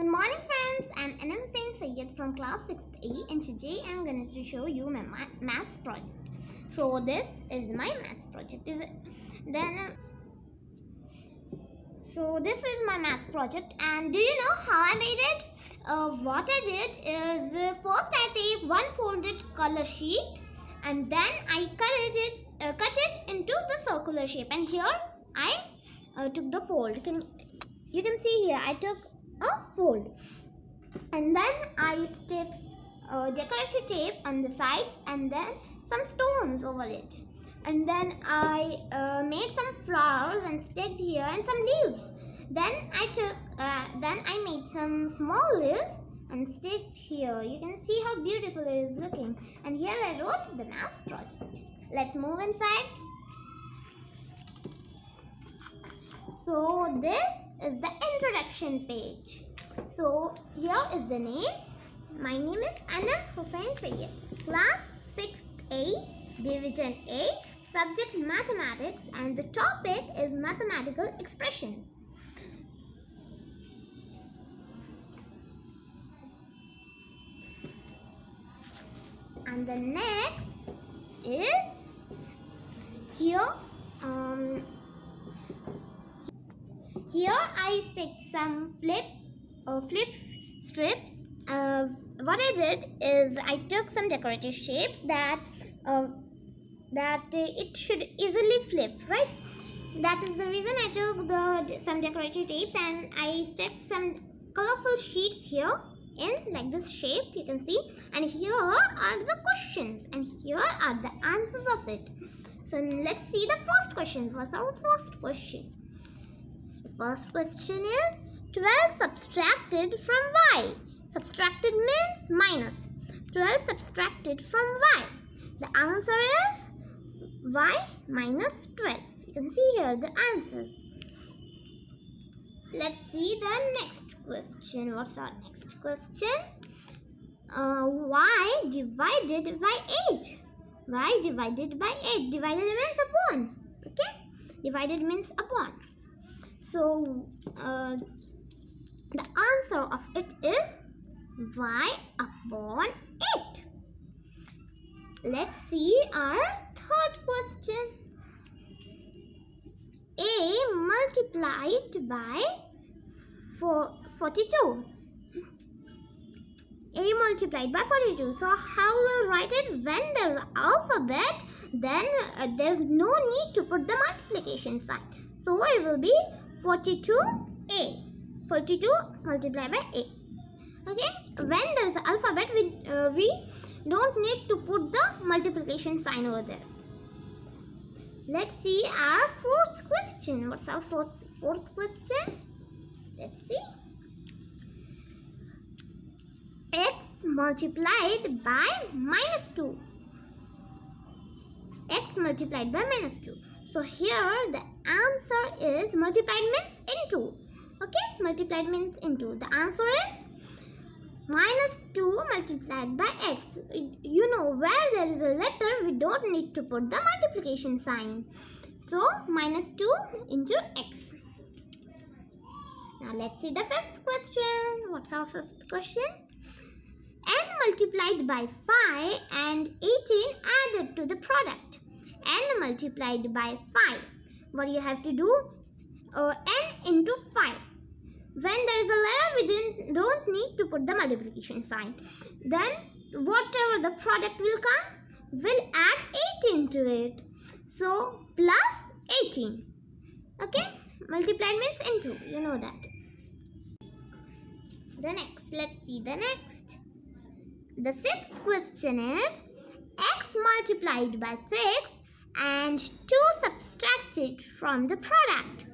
Good morning friends, I'm Anam Singh Sayyed from class 6A and today I'm going to show you my ma- maths project. So this is my maths project. Is? Then uh, so this is my maths project and do you know how I made it? Uh, what I did is uh, first I take one folded color sheet and then I cut it uh, cut it into the circular shape and here I uh, took the fold. Can you can see here I took a fold. And then I stick uh, decorative tape on the sides and then some stones over it. And then I uh, made some flowers and sticked here and some leaves. Then I took uh, then I made some small leaves and sticked here. You can see how beautiful it is looking. And here I wrote the math project. Let's move inside. So this is the introduction page. So here is the name. My name is Anam Hussain Sayyed. Class 6A, Division A, subject mathematics and the topic is mathematical expressions. And the next is here here I stick some flip uh, flip strips. Uh, what I did is I took some decorative shapes that uh, that it should easily flip, right? That is the reason I took the some decorative tapes and I stuck some colorful sheets here in like this shape you can see and here are the questions and here are the answers of it so let's see the first questions what's our first question First question is 12 subtracted from y. Subtracted means minus. 12 subtracted from y. The answer is y minus 12. You can see here the answers. Let's see the next question. What's our next question? Uh, y divided by 8. y divided by 8. Divided means upon. Okay? Divided means upon. So uh, the answer of it is y upon 8. Let's see our third question. A multiplied by 4, 42. A multiplied by 42. So how we'll write it? When there's alphabet, then uh, there's no need to put the multiplication sign. So it will be 42a. 42 multiplied by a. Okay. When there is alphabet, we, uh, we don't need to put the multiplication sign over there. Let's see our fourth question. What's our fourth, fourth question? Let's see. x multiplied by minus 2. x multiplied by minus 2. So here the answer is multiplied means into. Okay, multiplied means into. The answer is minus 2 multiplied by x. You know where there is a letter we don't need to put the multiplication sign. So minus 2 into x. Now let's see the fifth question. What's our fifth question? n multiplied by 5 and 18 added to the product. N multiplied by 5. What you have to do? Uh, n into 5. When there is a letter, we didn't, don't need to put the multiplication sign. Then whatever the product will come, we'll add 18 to it. So plus 18. Okay? Multiplied means into. You know that. The next, let's see the next. The sixth question is x multiplied by 6 and 2 subtracted from the product.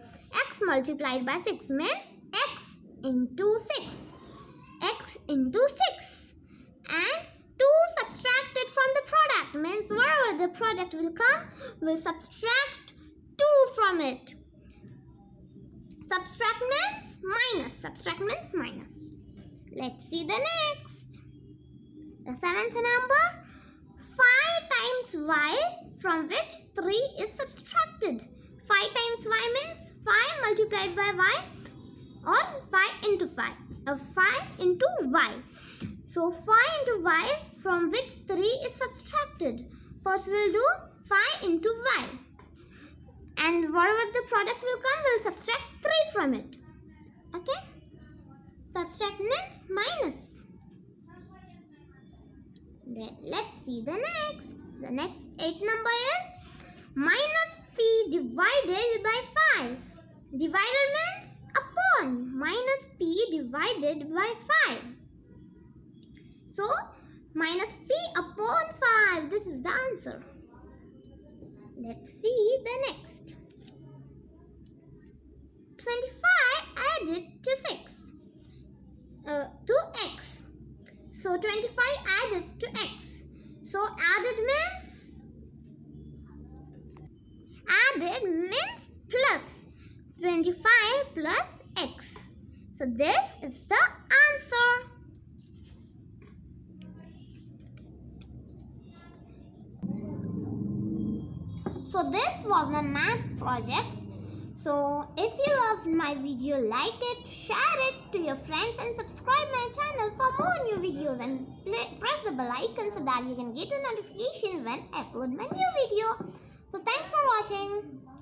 x multiplied by 6 means x into 6. x into 6. And 2 subtracted from the product means wherever the product will come, we'll subtract 2 from it. Subtract means minus. Subtract means minus. Let's see the next. The seventh number 5 times y from which 3 is subtracted. 5 times y means 5 multiplied by y or 5 into 5. uh, 5 into y. So 5 into y from which 3 is subtracted. First we'll do 5 into y. And whatever the product will come, we'll subtract 3 from it. Okay? Subtract means minus. Then let's see the next. The next 8 number is minus p divided by 5. Divided means upon. Minus p divided by 5. So, minus p upon 5. This is the answer. Let's see the next. 25 added to 6. Uh, to x. So 25 added to x. So added means added means plus 25 plus x. So this is the answer. So this was my math project. So if you loved my video, like it, share it to your friends and subscribe my channel for more new videos and press the bell icon so that you can get a notification when I upload my new video. So thanks for watching.